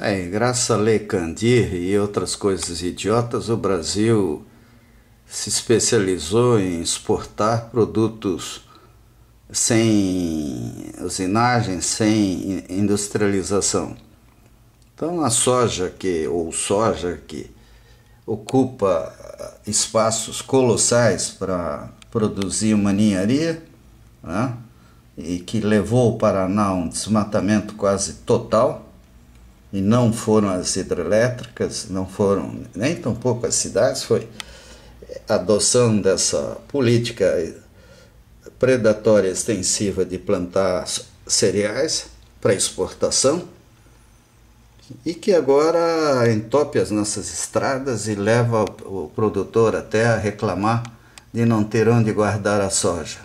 É, graças a Lei Candir e outras coisas idiotas, o Brasil se especializou em exportar produtos sem usinagem, sem industrialização. Então a soja que ou soja que ocupa espaços colossais para produzir uma ninharia, né? e que levou o Paraná a um desmatamento quase total, e não foram as hidrelétricas, não foram nem tampouco as cidades, foi a adoção dessa política predatória extensiva de plantar cereais para exportação e que agora entope as nossas estradas e leva o produtor até a reclamar de não ter onde guardar a soja.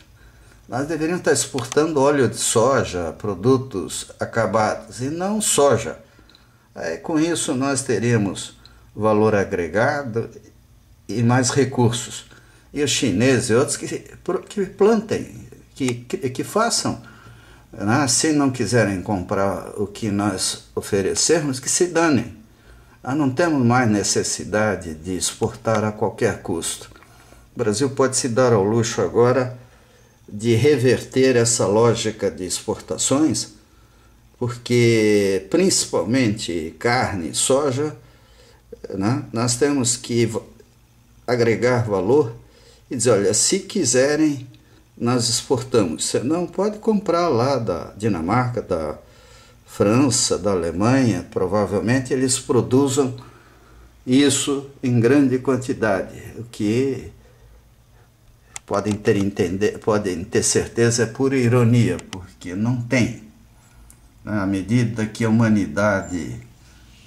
Nós deveríamos estar exportando óleo de soja, produtos acabados, e não soja. Aí, com isso, nós teríamos valor agregado e mais recursos. E os chineses e outros que, que plantem, que, que, que façam. Né? Se não quiserem comprar o que nós oferecermos, que se danem. Nós não temos mais necessidade de exportar a qualquer custo. O Brasil pode se dar ao luxo agora de reverter essa lógica de exportações, porque principalmente carne, soja, né, nós temos que agregar valor e dizer, olha, se quiserem, nós exportamos. Você não pode comprar lá da Dinamarca, da França, da Alemanha, provavelmente eles produzam isso em grande quantidade, o que podem ter, entender, podem ter certeza é pura ironia, porque não tem. Né? À medida que a humanidade,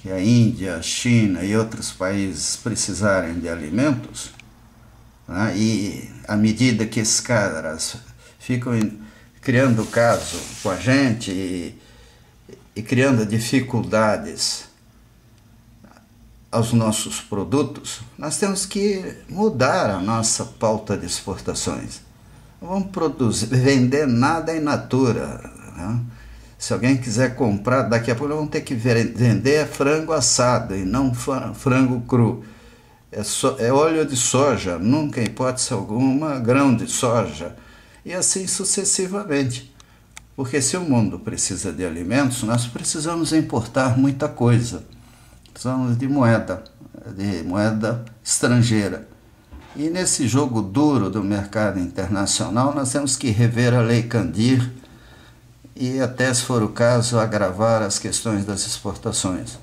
que a Índia, a China e outros países precisarem de alimentos, né? e à medida que esses caras ficam criando caso com a gente e, e criando dificuldades aos nossos produtos, nós temos que mudar a nossa pauta de exportações. Não vamos produzir, vender nada in natura. Né? Se alguém quiser comprar, daqui a pouco vamos ter que vender frango assado e não frango cru. É, so, é óleo de soja, nunca, em hipótese alguma, grão de soja. E assim sucessivamente. Porque se o mundo precisa de alimentos, nós precisamos importar muita coisa precisamos de moeda, de moeda estrangeira. E nesse jogo duro do mercado internacional, nós temos que rever a lei Candir e, até se for o caso, agravar as questões das exportações.